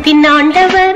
அன்பின் ஆண்டவர்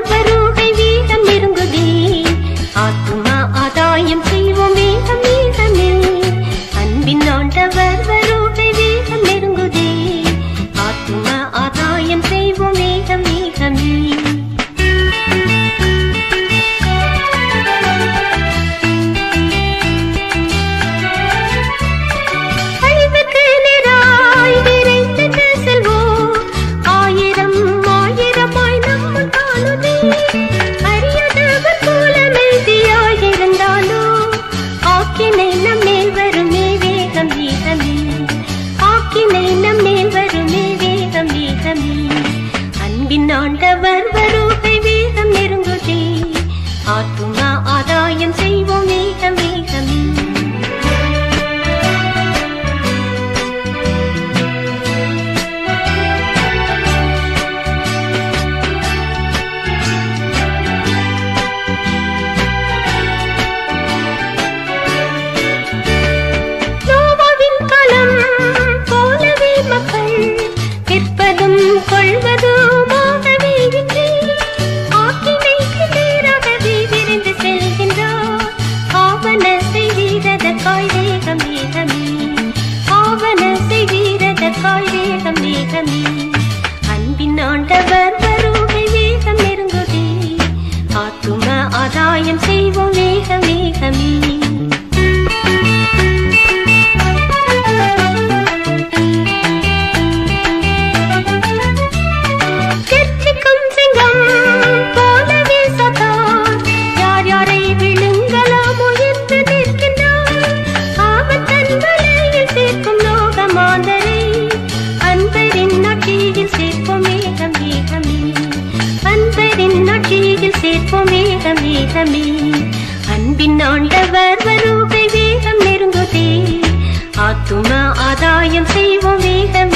तुमा आदायं सेवमेहम्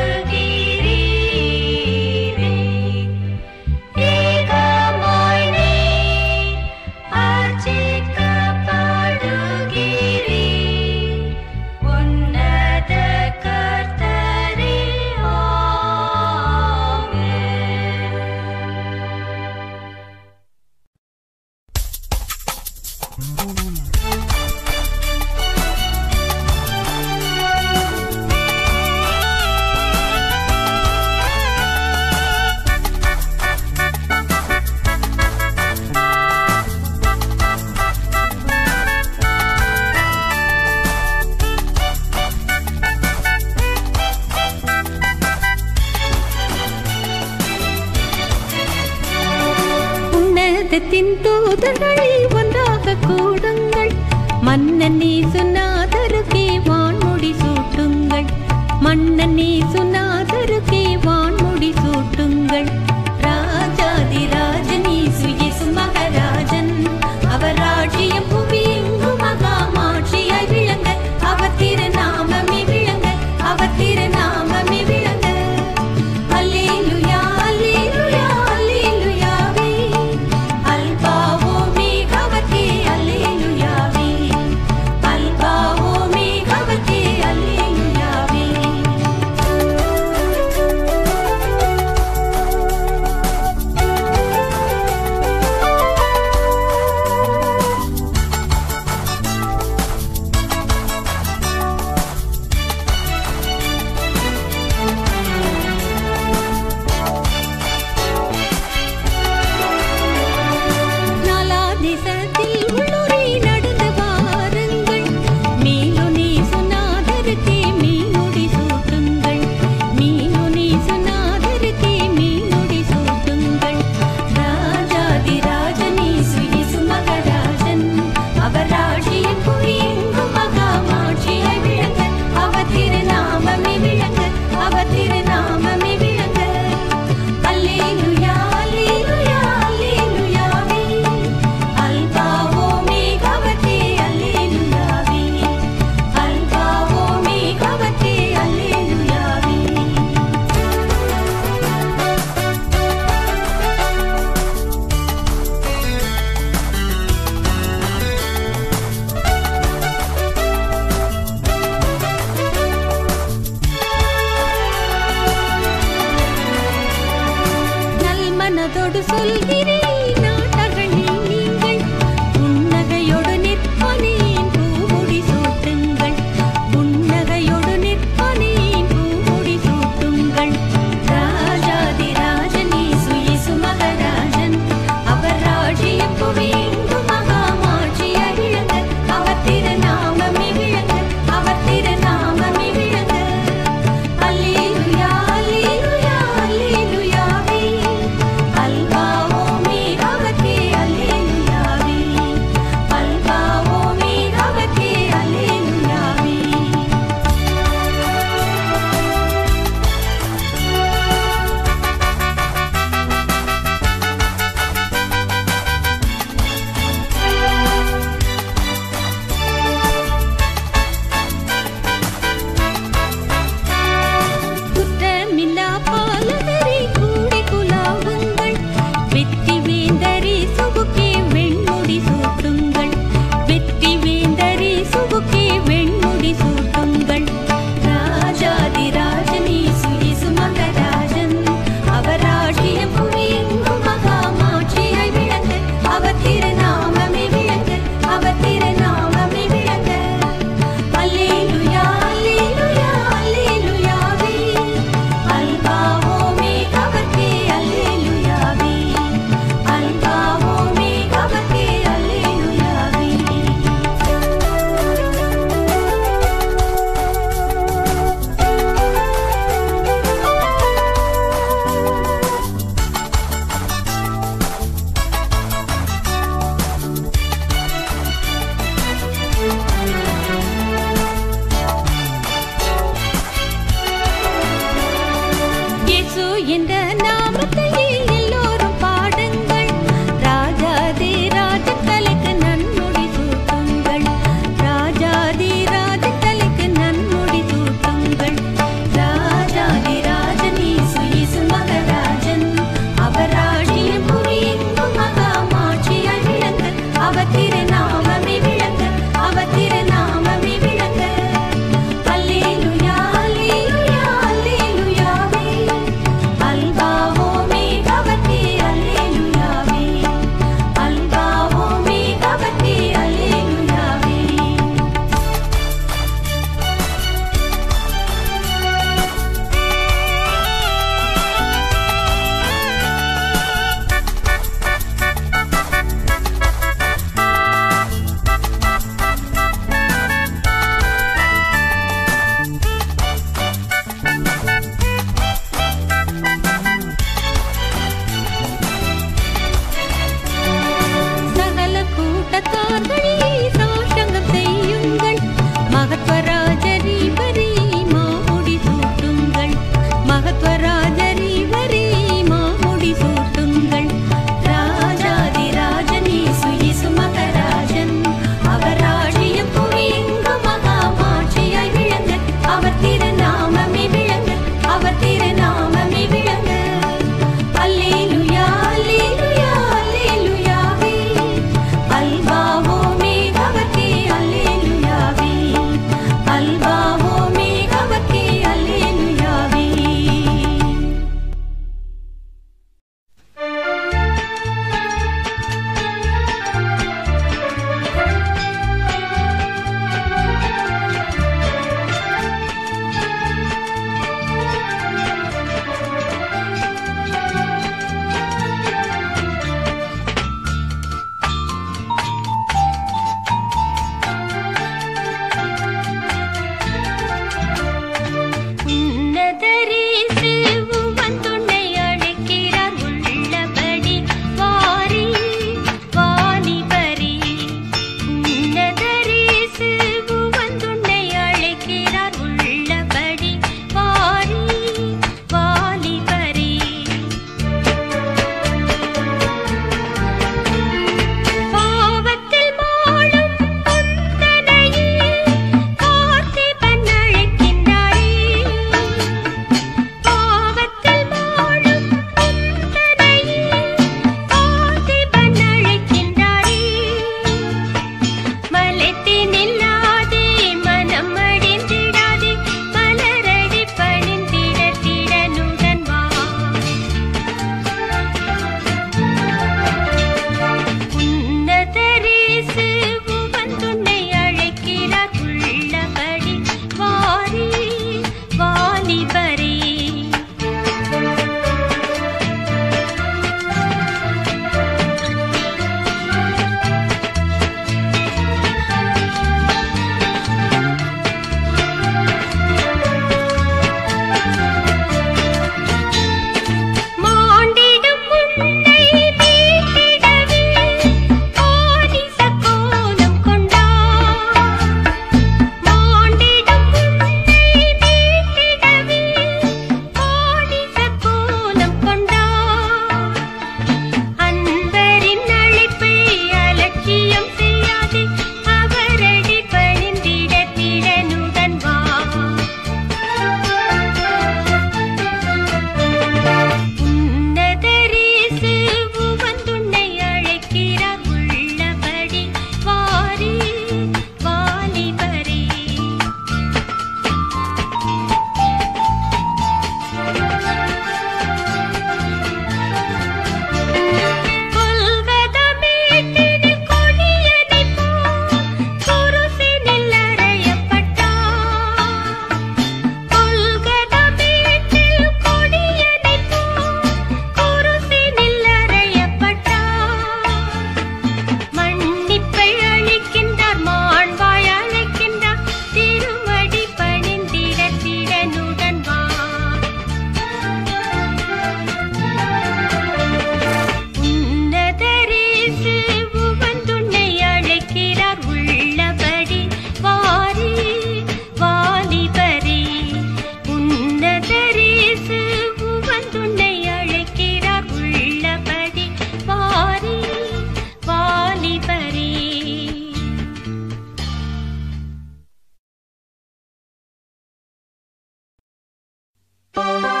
Bye.